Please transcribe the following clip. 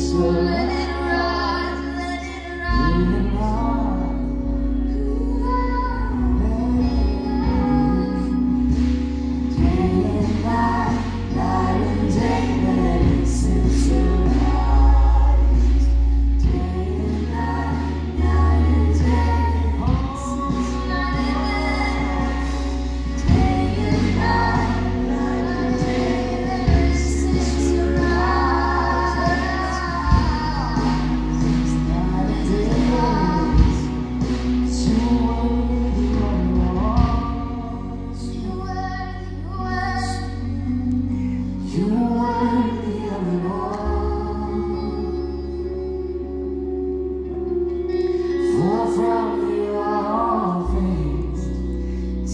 soul.